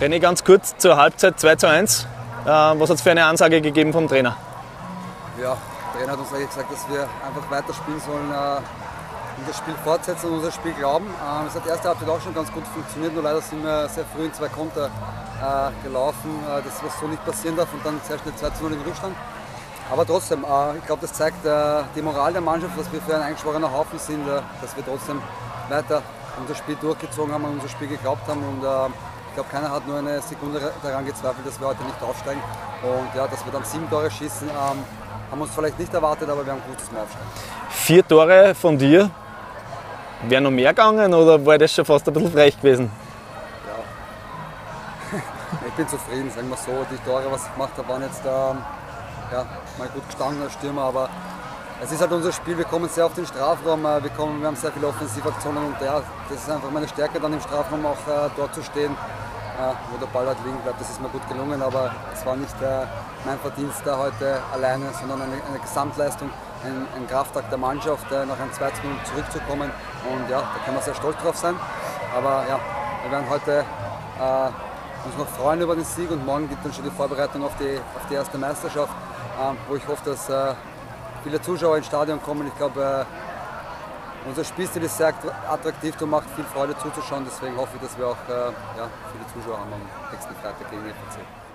René, ganz kurz zur Halbzeit 2 zu 1. Äh, was hat es für eine Ansage gegeben vom Trainer? Ja, der Trainer hat uns eigentlich gesagt, dass wir einfach weiterspielen sollen, äh, unser Spiel fortsetzen und unser Spiel glauben. Ähm, es hat erste Halbzeit auch schon ganz gut funktioniert, nur leider sind wir sehr früh in zwei Konter äh, gelaufen, das was so nicht passieren darf und dann sehr schnell 2 zu 0 in Rückstand. Aber trotzdem, ich glaube, das zeigt die Moral der Mannschaft, dass wir für ein eingeschworener Haufen sind, dass wir trotzdem weiter unser Spiel durchgezogen haben und unser Spiel geglaubt haben. Und glaube, keiner hat nur eine Sekunde daran gezweifelt, dass wir heute nicht aufsteigen. Und ja, dass wir dann sieben Tore schießen, ähm, haben wir uns vielleicht nicht erwartet, aber wir haben gut, dass wir aufsteigen. Vier Tore von dir. Wäre noch mehr gegangen oder war das schon fast ein bisschen frech gewesen? Ja. ich bin zufrieden, sagen wir so. Die Tore, was ich gemacht habe, waren jetzt ähm, ja, mal gut gestanden als Stürmer, aber es ist halt unser Spiel, wir kommen sehr auf den Strafraum, äh, wir, kommen, wir haben sehr viele Offensivaktionen und ja, das ist einfach meine Stärke, dann im Strafraum auch äh, dort zu stehen, äh, wo der Ball halt liegen bleibt. Das ist mir gut gelungen, aber es war nicht äh, mein Verdienst da heute alleine, sondern eine, eine Gesamtleistung, ein, ein, Kraftakt der Mannschaft, äh, nach einem 2 Minuten zurückzukommen und ja, da kann man sehr stolz drauf sein. Aber ja, wir werden heute äh, uns noch freuen über den Sieg und morgen gibt dann schon die Vorbereitung auf die, auf die erste Meisterschaft, wo ich hoffe, dass viele Zuschauer ins Stadion kommen. Ich glaube, äh, unser Spielstil ist sehr attraktiv und macht viel Freude zuzuschauen. Deswegen hoffe ich, dass wir auch äh, ja, viele Zuschauer haben am nächsten Freitag gegen FCC.